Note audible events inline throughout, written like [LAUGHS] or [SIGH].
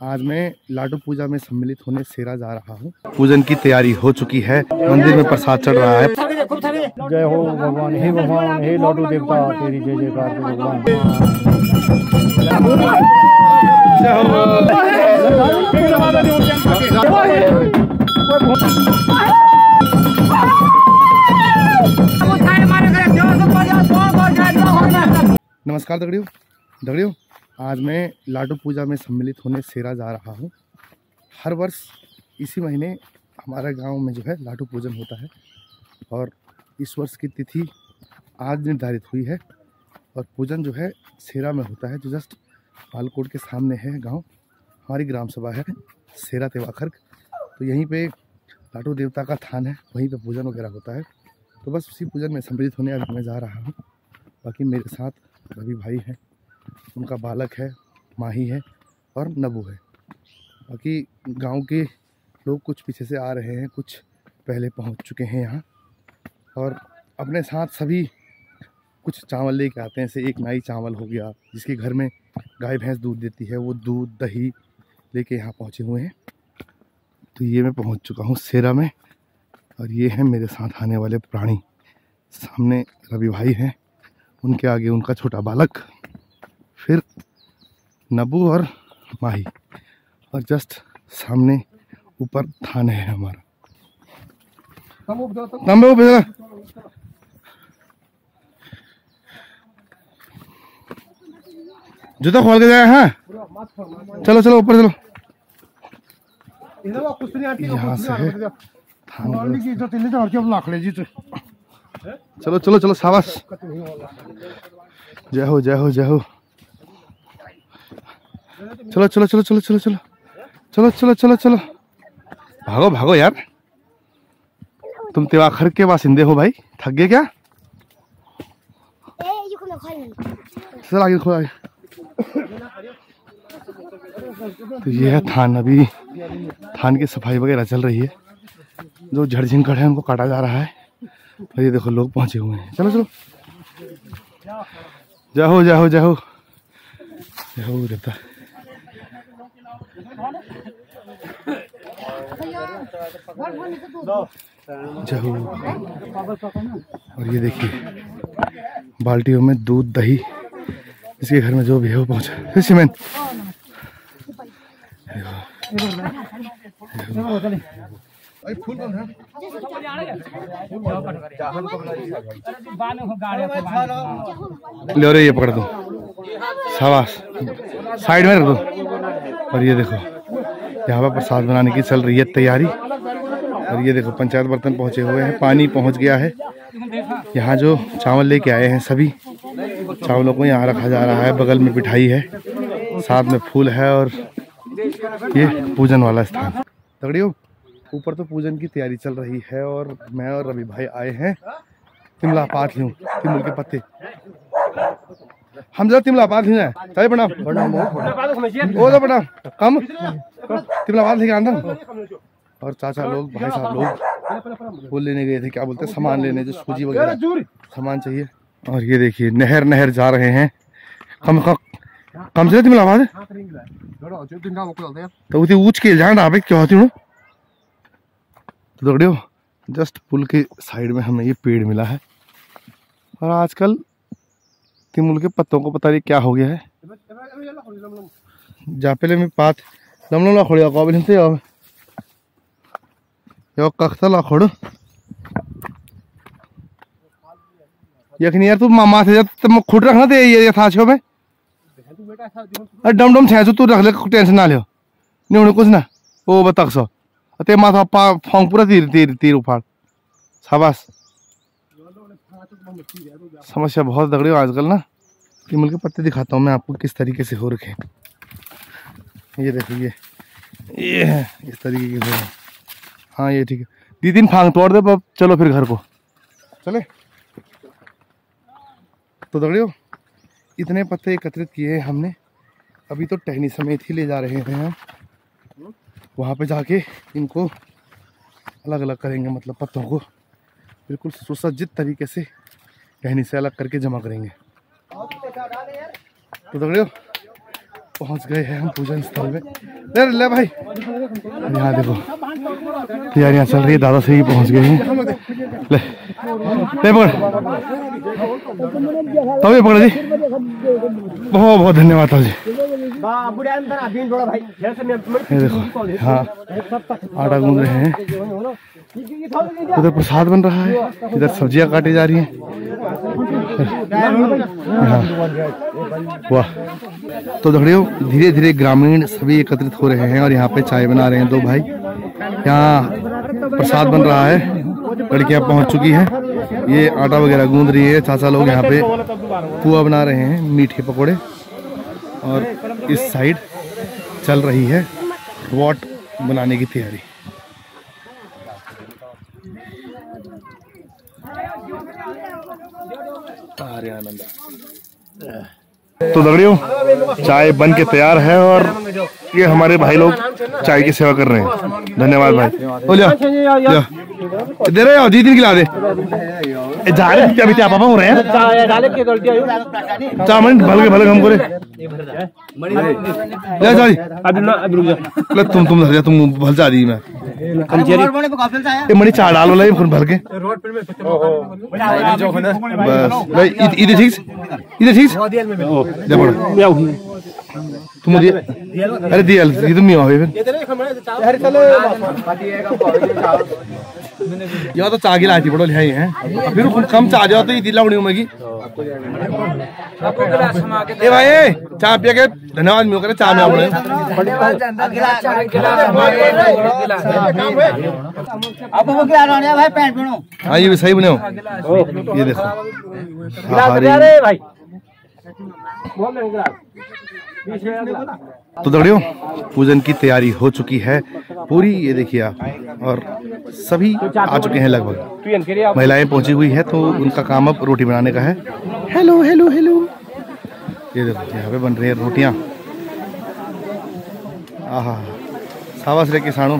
आज मैं लाडू पूजा में सम्मिलित होने सेरा जा रहा हूँ। पूजन की तैयारी हो चुकी है। मंदिर में प्रसाद चढ़ रहा है। जय हो भगवान हे भगवान हे लाडू देवता तेरी जय जयकार भगवान। नमस्कार दगड़ियों दगड़ियों। आज मैं लाडू पूजा में सम्मिलित होने सेरा जा रहा हूँ। हर वर्ष इसी महीने हमारे गाँव में जो है लाडू पूजन होता है और इस वर्ष की तिथि आज निर्धारित हुई है और पूजन जो है सेरा में होता है, जो जस्ट पालकोट के सामने है गाँव। हमारी ग्राम सभा है सेरा तेवाखर्ग तो यहीं पे लाडू देवता का थान है, वहीं पे पूजन वगैरह होता है। तो बस उसी पूजन में सम्मिलित होने आज मैं जा रहा हूँ। बाकी मेरे साथ रवि भाई हैं। उनका बालक है, माही है और नबू है। बाकी गाँव के लोग कुछ पीछे से आ रहे हैं, कुछ पहले पहुँच चुके हैं यहाँ। और अपने साथ सभी कुछ चावल लेके आते हैं, जैसे एक नाई चावल हो गया, जिसके घर में गाय, भैंस दूध देती है, वो दूध, दही लेके यहाँ पहुँचे हुए हैं। तो ये मैं पहुँच चुका हूँ सेरा में, और ये है मेरे साथ आने वाले प्राणी। सामने रवि भाई हैं, उनके आगे उनका छोटा बालक। फिर नबू और माही और जस्ट सामने ऊपर थाने है हमारा। तंबे ऊपर जरा। जूता खोल के जाए हाँ? चलो चलो ऊपर चलो। यहाँ से है। चलो चलो चलो साबास जय हो जय हो जय हो। चलो चलो चलो चलो चलो चलो। चलो चलो चलो चलो। भागो भागो यार। तुम तेवाखर के बासिंदे हो भाई। थक गए क्या? चल, आगे खोल आगे। तो ये है थान अभी। थान की सफ़ाई वगैरह चल रही है। जो झड़झिंकड़ है, उनको काटा जा रहा है। और ये देखो, लोग पहुँचे हुए हैं। चलो चलो। जय हो जय हो देवता जय हो और ये देखिए, बाल्टियों में दूध, दही, इसके घर में जो भी है वो पहुँचा। सीमेंट। ले ये पकड़ दो। साइड में रख दो। और ये देखो। यहाँ पर प्रसाद बनाने की चल रही है तैयारी। और ये देखो, पंचायत बर्तन पहुँचे हुए हैं, पानी पहुँच गया है। यहाँ जो चावल लेके आए हैं सभी, चावलों को यहाँ रखा जा रहा है, बगल में मिठाई है, साथ में फूल है और ये पूजन वाला स्थान। तगड़ियो, ऊपर तो पूजन की तैयारी चल रही है और मैं और रवि भाई आए हैं, तिमला पात लूँ, तिमुल के पत्ते। हम जरा तिमला पात लूँ चले प्रणाम ओ तो प्रणाम कम। तिमला पात लेके आंदा और चाचा लोग, भाई साहब लोग वो लेने गए थे, क्या बोलते हैं, सामान लेने, जो सूजी वगैरह। सामान चाहिए। और ये देखिए नहर नहर जा रहे हैं। कम कम से तिमला पात तो उती ऊंच के जान रहा क्या होती हूँ? तो दौड़ियो जस्ट पुल के साइड में हमें ये पेड़ मिला है। और आजकल तिमुल के पत्तों को पता नहीं क्या हो गया है। जा पहले मैं पात। लमलो ला खोड़िया को बिलते अब यो कख्ता ला खोड़ यखनी यार तू मामा जब तुम खुद रखना थे ये था छो में। अरे डम डम छे तू रख ले टेंशन ना लियो। नहीं उन्हें कुछ ना। ओ बतख सो। ते माथा पा फोंग पूरा तीर तीर तीर उफाड़। शाबाश। समस्या बहुत दगड़ी हो आजकल ना तिमल के पत्ते दिखाता हूँ मैं आपको किस तरीके से हो रखे ये देखो, ये ये है, इस तरीके के हो हैं। हाँ ये ठीक है। दी दिन फांग तोड़ दे अब चलो फिर घर को। चले। तो दगड़ियों इतने पत्ते एकत्रित किए हैं हमने। अभी तो टहनी समेत ही ले जा रहे हैं हम। वहाँ पे जाके इनको अलग अलग करेंगे मतलब पत्तों को। बिल्कुल सुसज्जित तरीके से टहनी से अलग करके जमा करेंगे। तो दगड़ियों पहुँच गए हैं हम पूजन स्थल में। ले ले भाई। यहाँ देखो, तैयारियाँ चल रही है, दादा से ही पहुँच गए हैं। ले ले पकड़। तो भी पकड़ जी। बहुत बहुत धन्यवाद ताऊ जी। ये देखो हाँ आटा गूंद रहे हैं। उधर प्रसाद बन रहा है, इधर सब्ज़ियाँ काटी जा रही हाँ। वाह। तो दखड़ियों धीरे धीरे ग्रामीण सभी एकत्रित हो रहे हैं और यहाँ पे चाय बना रहे हैं दो भाई। यहाँ प्रसाद बन रहा है, लड़कियाँ पहुँच चुकी हैं। ये आटा वगैरह गूंद रही है, चाचा लोग यहाँ पे पुआ बना रहे हैं, मीठे पकोड़े। और इस साइड चल रही है, वॉट बनाने की तैयारी। आनंद तो दगड़ियों चाय बन के तैयार है और ये हमारे भाई लोग चाय की सेवा कर रहे हैं। धन्यवाद भाई। ओ रहे हो दीदी खिला दे जा रहे थे अभी क्या पापा हो रहे हैं चार मिनट भल के भल के हमको रे ले जा ले तुम तुम जा तुम भल जा दी मैं ये मणि चार डालो ले फिर भल के बस ले इध- इधर ठीक? इधर ठीक से? ले पड़ो तुम दिए अरे दिया ये तुम नहीं आओ फिर यहाँ तो चागी लाती पड़ो लिहाई है। फिर कम चा जाओ तो ये दिला उड़ी उमेगी ए भाई ए, चाय पिया के धन्यवाद मिल करे चाय में आपने अब वो क्या रहने भाई पैंट पहनो हाँ ये भी सही बने हो। ये देखो। हाँ, हरी। भाई। तो दौड़ियों पूजन की तैयारी हो चुकी है। पूरी ये देखिए आप और सभी आ चुके हैं लगभग। महिलाएँ पहुँची हुई है तो उनका काम अब रोटी बनाने का है। Hello hello hello. ये देखो यहाँ पे बन रही है रोटियाँ। आहा सावस रे किसानों।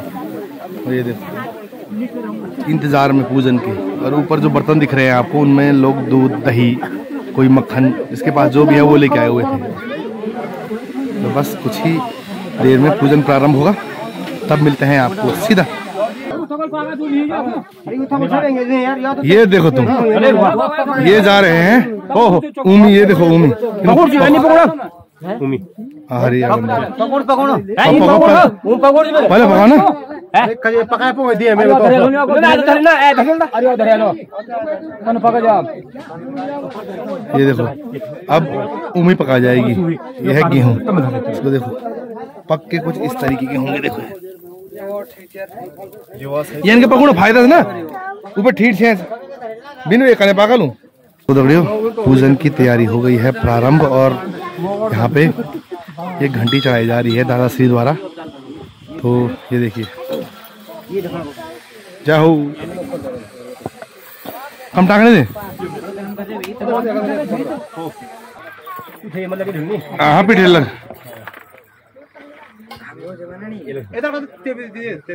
ये देखो इंतज़ार में पूजन के। और ऊपर जो बर्तन दिख रहे हैं आपको उनमें लोग दूध दही कोई मक्खन इसके पास जो भी है वो लेके आए हुए थे तो बस कुछ ही देर में पूजन प्रारंभ होगा। तब मिलते हैं आपको सीधा। ये देखो तुम ये जा रहे हैं। ओहो उमी ये देखो उमी। हरी पकड़ पकड़ो पहले पका ना ये देखो अब उमी पका जाएगी ये है गेहूँ इसको देखो पक के कुछ इस तरीके के होंगे देखो ये इनके पकड़ो फ़ायदा है ना ऊपर ठीक से बिन वे कने पागल हूँ तो दगड़ियों पूजन की तैयारी हो गई है प्रारंभ और यहाँ पे एक घंटी चढ़ाई जा रही है दादा श्री द्वारा तो ये देखिए हो हम टाकने दे हाँ पिठे लग।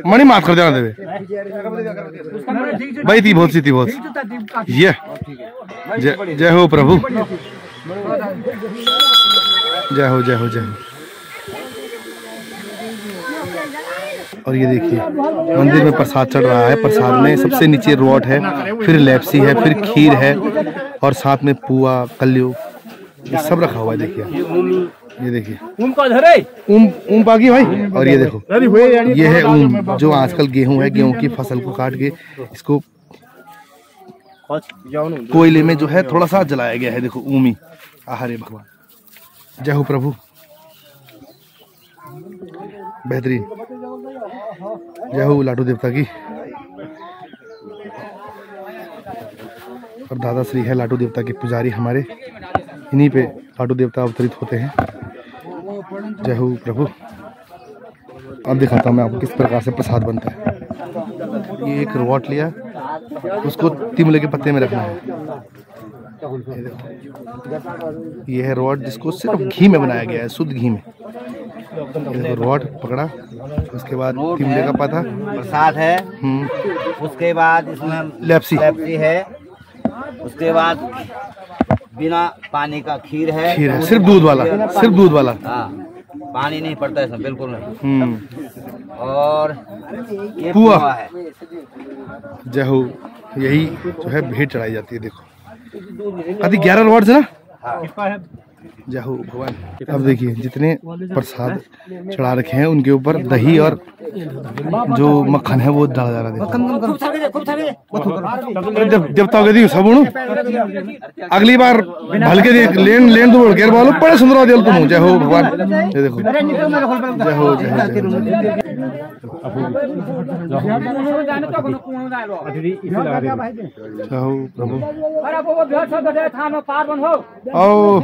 मणि माफ़ कर देना देवे भाई थी बहुत सी थी बहुत ये। जय हो प्रभु। जय हो जय हो जय हो। और ये देखिए, मंदिर में प्रसाद चढ़ रहा है। प्रसाद में सबसे नीचे रोट है, फिर लेप्सी है, फिर खीर है और साथ में पुआ कल्लू ये सब रखा हुआ है, देखिए ये देखिए। ऊम ऊम पागी भाई? और ये देखो, ये है ऊम जो आजकल गेहूँ है, गेहूँ की फ़सल को काट के इसको कोयले में जो है थोड़ा सा जलाया गया है, देखो ऊमी आहारे भगवान। जय हो प्रभु। बेहतरीन। जय हो लाडू देवता की। और दादा श्री है लाडू देवता के पुजारी हमारे। इन्हीं पे लाडू देवता अवतरित होते हैं। जय हो प्रभु। अब दिखाता हूँ मैं आपको किस प्रकार से प्रसाद बनता है। ये एक रोट लिया। उसको तिमले के पत्ते में रखना है। ये है रोट जिसको सिर्फ़ घी में बनाया गया है, शुद्ध घी में। रोट पकड़ा उसके बाद तिमले का पता। प्रसाद है। हम्म। उसके बाद इसमें लेप्सी। पेप्सी है। उसके बाद बिना पानी का खीर है। खीर है सिर्फ़ दूध वाला सिर्फ़ दूध वाला। हाँ पानी नहीं पड़ता है इसमें बिल्कुल नहीं। हम्म। और ये पुआ। है। जय हो यही जो है भेंट चढ़ाई जाती है देखो। अति ग्यारह वर्ड से ना? हाँ? जय हो भगवान अब देखिए जितने प्रसाद चढ़ा रखे हैं उनके ऊपर दही और जो मक्खन है वो डाला जा रहा है देखो जब जब दी सब अगली बार भलके देख लेन लेन तो बोल के बड़े सुंदर दिल तुम जय हो भगवान ये देखो जय हो जय हो जय हो जय हो प्रभु। आओ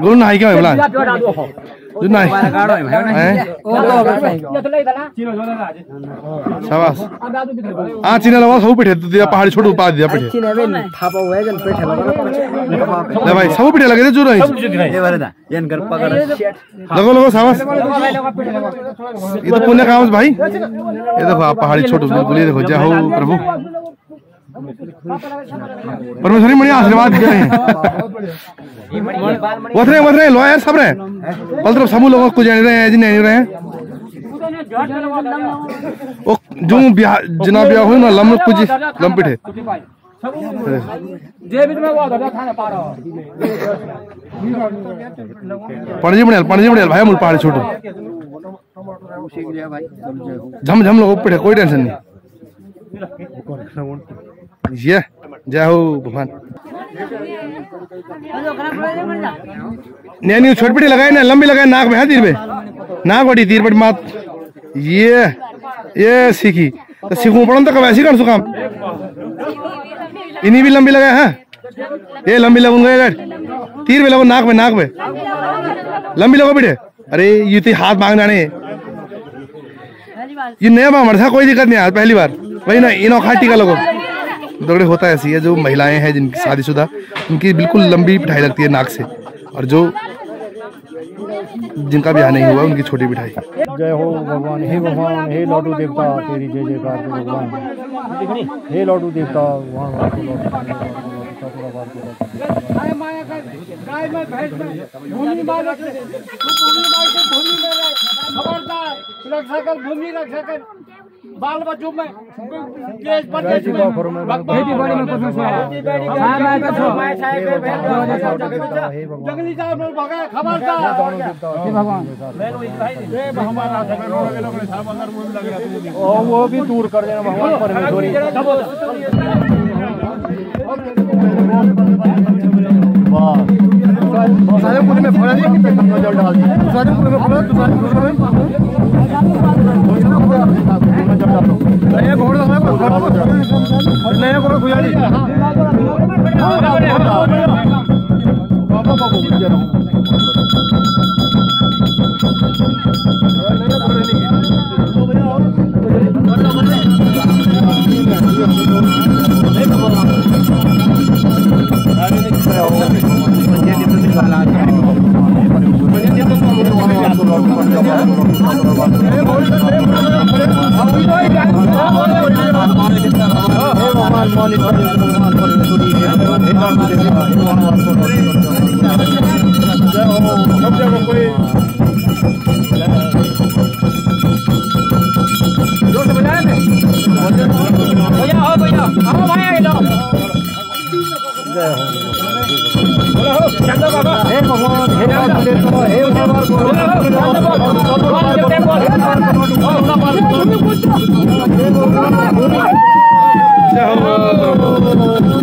गुरु नहाई क्या है बोला जो शाबाश आ चिना लगा सब पिठे दिया पहाड़ी छोड़ पा दिया पिठे ले भाई सब पिठे लगे जो नहीं ये वाला ये घर पकड़ लगो लगो शाबाश ये तो पुण्य काम है भाई। ये देखो, आप पहाड़ी छोटू ये देखो, जय हो प्रभु। परमेश्वरी मणि आशीर्वाद दे रहे हैं। वथरे वथरे लो यार सब रहे। पल तरफ़ समूह लोगों को जाने रहे हैं जी नहीं रहे हैं। जो ब्याह जना ब्याह हुई ना लम कुछ लम पणजी बनेल पणजी बनेल, भाई छोटू। पिठे कोई टेंशन नहीं। ये, जय हो भगवान। नहीं नहीं छोटी पिटी लगाए ना, लंबी लगाए नाक में है तीर पे? नाक बड़ी तीर, बड़ी मात। ये ये सीखी। तो सीखू पड़ो तो कब ऐसी कर सु काम? इन्हीं भी लंबी लगाए हैं? ये लंबी लगूँगा तीर पे लगो, नाक में नाक में। लंबी लगो बेटे। अरे, ये तो हाथ मांगना नहीं। ये नया बामर था, कोई दिक्कत नहीं आज पहली बार। वही ना, इन खाटी का लोगों। दौड़े होता है ऐसी है जो महिलाएँ हैं, जिनकी शादीशुदा, उनकी बिल्कुल लंबी पिठाई लगती है नाक से। और जो जिनका ब्याह नहीं हुआ, उनकी छोटी पिठाई जय हो भगवान, हे भगवान, हे लौटू देवता, तेरी जय जयकार, हो भगवान हे लौटू देवता आपको लौटू देवता, भूमि रक्षा कर बाल बच्चों में देश पर जय चुका करो मैं खेती बाड़ी में कुछ हे भगवान जंगली जानवर भगा खबरदार हे भगवान। और वो भी दूर कर देना भगवान परमेश्वरी पूरे में फोड़ा डाल दी सारे पूरे में फोड़ा दूसरे पूरे में नया घोड़ा नया घोड़ गुजारी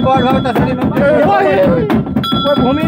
भाव तस्वीर में भूमि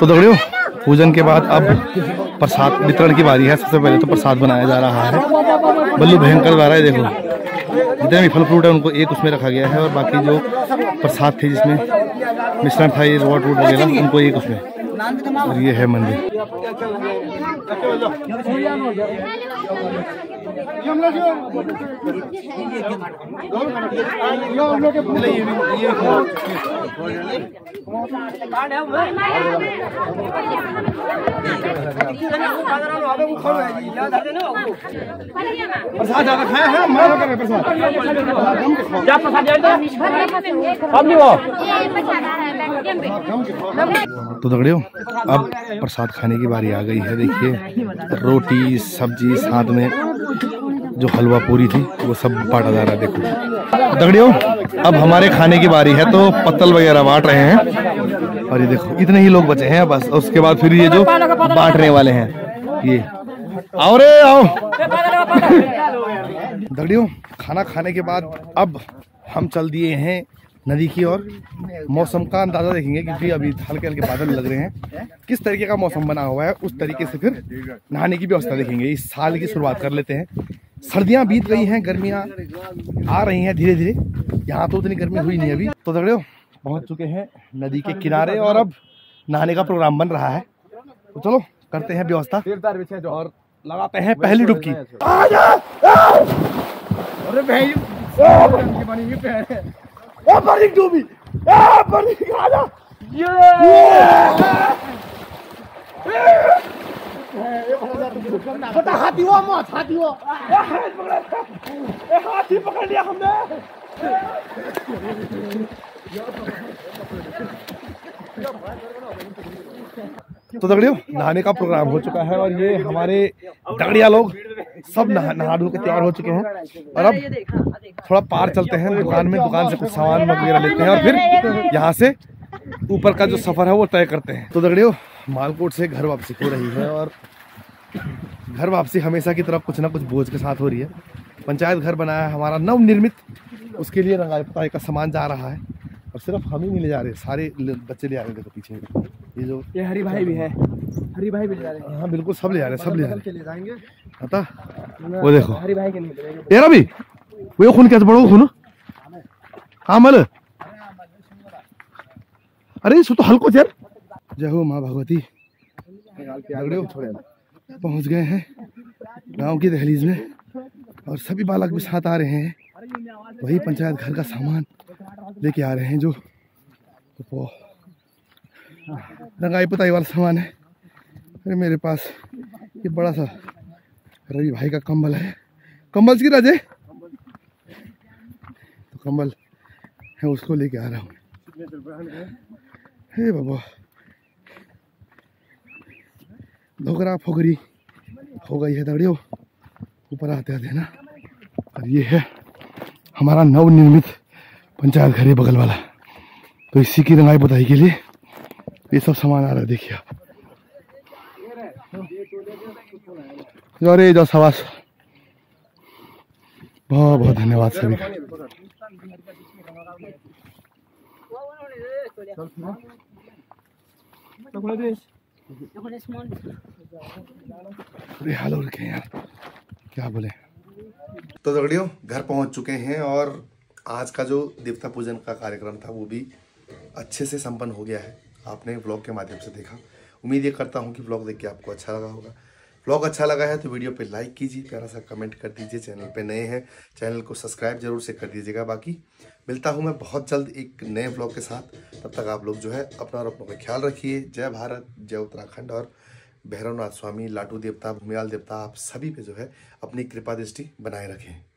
तो दगड़ियों, पूजन के बाद अब प्रसाद वितरण की बारी है। सबसे पहले तो प्रसाद बनाया जा रहा है। बल्लू भयंकर द्वारा है देखो। जितने भी फल फ्रूट है, उनको एक उसमें रखा गया है और बाकी जो प्रसाद थे जिसमें मिश्रण था, ये रोट वोट वगैरह, उनको एक उसमें। और ये है मंदिर। प्रसाद ज़्यादा खाया है तो अब प्रसाद खाने की बारी आ गई है, देखिए, रोटी, सब्ज़ी साथ में जो हलवा पूरी थी, वो सब बांटा जा रहा है, देखो। दगड़ियों, अब हमारे खाने की बारी है तो पत्तल वगैरह बांट रहे हैं। और ये देखो, इतने ही लोग बचे हैं बस उसके बाद फिर ये जो बांटने वाले हैं, ये। आओ रे, आओ। दगड़ियों, खाना खाने के बाद अब हम चल दिए हैं नदी की ओर मौसम का अंदाज़ा देखेंगे क्योंकि अभी हल्के हल्के बादल लग रहे [LAUGHS] हैं। किस तरीके का मौसम बना हुआ है उस तरीके से फिर नहाने की व्यवस्था देखेंगे। इस साल की शुरुआत कर लेते हैं। सर्दियाँ बीत गई हैं गर्मियाँ आ रही हैं धीरे धीरे यहाँ तो उतनी गर्मी हुई नहीं अभी। तो दगड़ियों पहुँच चुके हैं नदी के किनारे और अब नहाने का प्रोग्राम बन रहा है। तो चलो करते हैं व्यवस्था। और लगाते हैं पहली डुबकी। अरे भाई ओ बड़ी डूबी ए बड़ी खाजा ये हाथी हुआ मौत हाथी हुआ हाथी पकड़ लिया हमने तो दगड़ियों, नहाने का प्रोग्राम हो चुका है और ये हमारे दगड़िया लोग सब नहा नहा धो के तैयार हो चुके हैं। और अब थोड़ा पार चलते हैं, दुकान में, दुकान से कुछ सामान वगैरह लेते हैं और फिर यहाँ से ऊपर का जो सफ़र है वो तय करते हैं। तो दगड़ियों, मालकोट से घर वापसी हो रही है और घर वापसी हमेशा की तरफ़ कुछ ना कुछ बोझ के साथ हो रही है। पंचायत घर बनाया है, हमारा नवनिर्मित, उसके लिए रंगाई पुताई का सामान जा रहा है। और सिर्फ़ हम ही नहीं ले जा रहे, सारे बच्चे ले आ रहे देखो पीछे। ये जो ये हरी भाई भी है। हरी भाई भी जा रहे हाँ। बिल्कुल सब ले जा रहे हैं सब ले जा रहे चले जाएँगे। हैं पता वो देखो। हरी भाई के नहीं यार अभी वो खून कैसे पड़ो खून? हाँ मल अरे इसको तो हल्को यार जय हो माँ भगवती। पहुँच गए हैं गाँव की दहलीज में। और सभी बालक भी साथ आ रहे हैं। वही पंचायत घर का सामान लेके आ रहे हैं जो वो रंगाई पुताई वाला सामान है। अरे मेरे पास ये बड़ा सा रवि भाई का कंबल है। कंबल की राजे? तो कंबल है, उसको लेके आ रहा हूँ। हे बाबा। धोकरा फोकरी हो गई है दगड़ियों। ऊपर आते आते ना। और ये है हमारा नवनिर्मित पंचायत घर है बगल वाला। तो इसी की रंगाई बताई के लिए ये सब सामान आ रहा है, देखिए अरे जो सवास। बहुत बहुत धन्यवाद सभी का। बुरे हाल रखे यार। क्या बोले? तो दगड़ियों, घर पहुँच चुके हैं और आज का जो देवता पूजन का कार्यक्रम था, वो भी अच्छे से संपन्न हो गया है। आपने ब्लॉग के माध्यम से देखा। उम्मीद ये करता हूँ कि ब्लॉग देख के आपको अच्छा लगा होगा। ब्लॉग अच्छा लगा है तो वीडियो पे लाइक कीजिए, प्यारा सा कमेंट कर दीजिए चैनल पे नए हैं चैनल को सब्सक्राइब ज़रूर से कर दीजिएगा। बाकी, मिलता हूँ मैं बहुत जल्द एक नए ब्लॉग के साथ। तब तक आप लोग जो है अपना और अपनों का ख्याल रखिए। जय भारत, जय उत्तराखंड और भैरवनाथ स्वामी, लाटू देवता भूमियाल देवता, आप सभी पे जो है अपनी कृपा दृष्टि बनाए रखें।